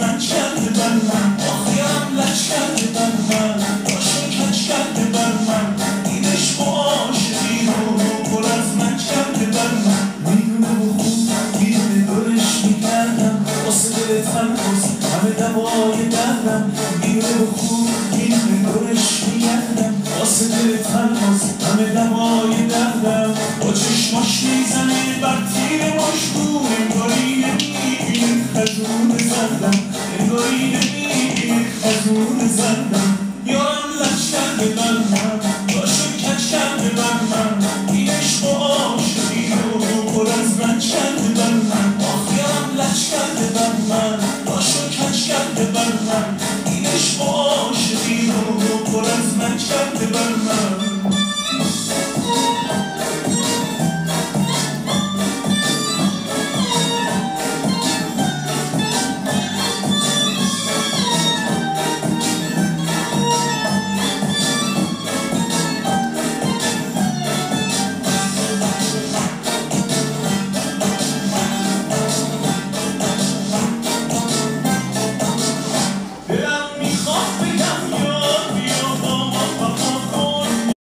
من کرده بر من آخیم لش کرده بر من باشه کش کرده بر من این عشق و عاشقی رو رو پر دورش می‌کردم واسه دلت من همه دوای دردم می‌دونه و خوب می‌دونه دورش میگردم واسه دلت من همه دوای دردم با چشماش می‌زنه بر تیر مشکو دور زندم یارم لشکر به من من باشه کچکر و از من من آخیارم لشکر به من من و عاشقی از